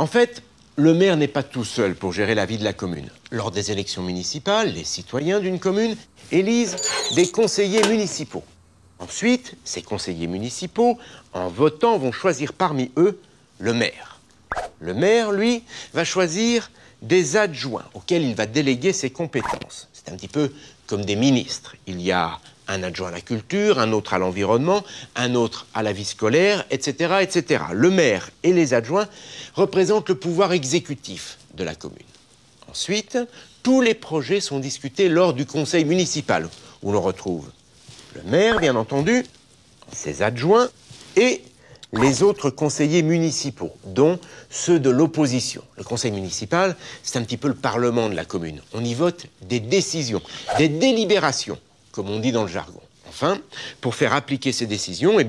En fait, le maire n'est pas tout seul pour gérer la vie de la commune. Lors des élections municipales, les citoyens d'une commune élisent des conseillers municipaux. Ensuite, ces conseillers municipaux, en votant, vont choisir parmi eux le maire. Le maire, lui, va choisir des adjoints auxquels il va déléguer ses compétences. C'est un petit peu comme des ministres. Il y a un adjoint à la culture, un autre à l'environnement, un autre à la vie scolaire, etc.. Le maire et les adjoints représentent le pouvoir exécutif de la commune. Ensuite, tous les projets sont discutés lors du conseil municipal, où l'on retrouve le maire, bien entendu, ses adjoints et les autres conseillers municipaux, dont ceux de l'opposition. Le conseil municipal, c'est un petit peu le parlement de la commune. On y vote des décisions, des délibérations, comme on dit dans le jargon. Enfin, pour faire appliquer ces décisions, eh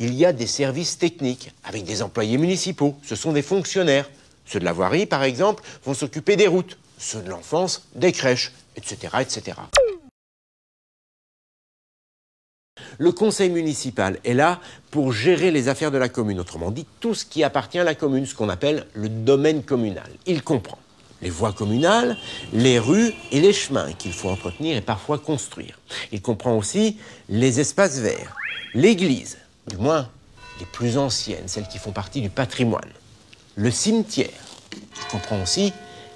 il y a des services techniques avec des employés municipaux. Ce sont des fonctionnaires. Ceux de la voirie, par exemple, vont s'occuper des routes. Ceux de l'enfance, des crèches, etc., etc. Le conseil municipal est là pour gérer les affaires de la commune, autrement dit tout ce qui appartient à la commune, ce qu'on appelle le domaine communal. Il comprend les voies communales, les rues et les chemins qu'il faut entretenir et parfois construire. Il comprend aussi les espaces verts, l'église, du moins les plus anciennes, celles qui font partie du patrimoine, le cimetière. Il comprend aussi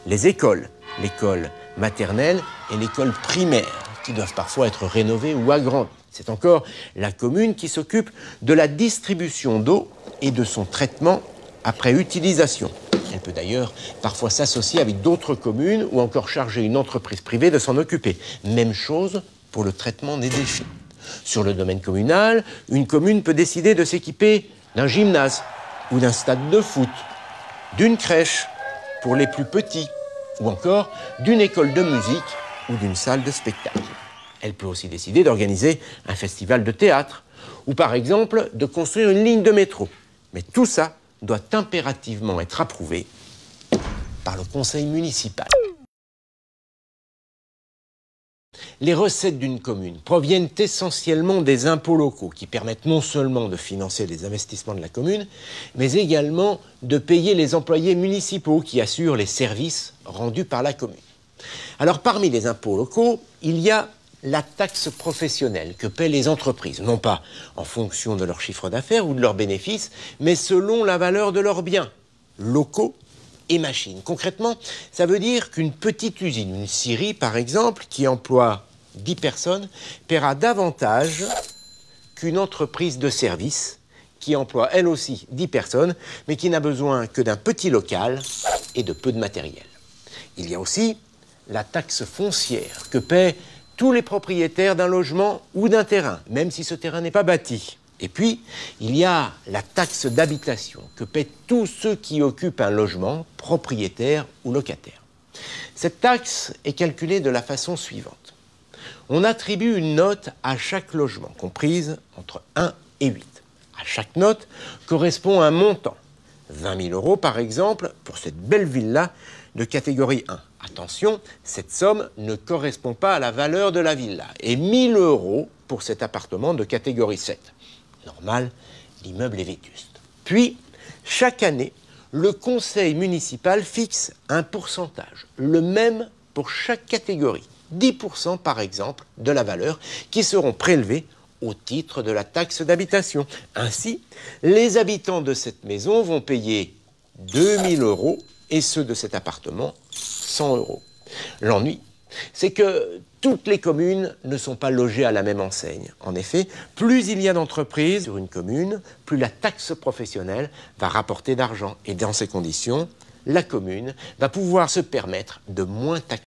les écoles, l'école maternelle et l'école primaire, qui doivent parfois être rénovées ou agrandies. C'est encore la commune qui s'occupe de la distribution d'eau et de son traitement après utilisation. Elle peut d'ailleurs parfois s'associer avec d'autres communes ou encore charger une entreprise privée de s'en occuper. Même chose pour le traitement des déchets. Sur le domaine communal, une commune peut décider de s'équiper d'un gymnase ou d'un stade de foot, d'une crèche pour les plus petits, ou encore d'une école de musique ou d'une salle de spectacle. Elle peut aussi décider d'organiser un festival de théâtre ou par exemple de construire une ligne de métro. Mais tout ça doit impérativement être approuvé par le conseil municipal. Les recettes d'une commune proviennent essentiellement des impôts locaux qui permettent non seulement de financer les investissements de la commune, mais également de payer les employés municipaux qui assurent les services rendus par la commune. Alors parmi les impôts locaux, il y a la taxe professionnelle que paient les entreprises, non pas en fonction de leur chiffre d'affaires ou de leurs bénéfices, mais selon la valeur de leurs biens, locaux et machines. Concrètement, ça veut dire qu'une petite usine, une scierie par exemple, qui emploie 10 personnes, paiera davantage qu'une entreprise de service qui emploie elle aussi 10 personnes, mais qui n'a besoin que d'un petit local et de peu de matériel. Il y a aussi la taxe foncière que paient tous les propriétaires d'un logement ou d'un terrain, même si ce terrain n'est pas bâti. Et puis, il y a la taxe d'habitation que paient tous ceux qui occupent un logement, propriétaire ou locataire. Cette taxe est calculée de la façon suivante. On attribue une note à chaque logement, comprise entre 1 et 8. À chaque note correspond un montant. 20 000 euros, par exemple, pour cette belle villa de catégorie 1. Attention, cette somme ne correspond pas à la valeur de la villa. Et 1000 euros pour cet appartement de catégorie 7. Normal, l'immeuble est vétuste. Puis, chaque année, le conseil municipal fixe un pourcentage, le même pour chaque catégorie. 10% par exemple de la valeur qui seront prélevés au titre de la taxe d'habitation. Ainsi, les habitants de cette maison vont payer 2000 euros et ceux de cet appartement 100 euros. L'ennui, c'est que toutes les communes ne sont pas logées à la même enseigne. En effet, plus il y a d'entreprises sur une commune, plus la taxe professionnelle va rapporter d'argent. Et dans ces conditions, la commune va pouvoir se permettre de moins taxer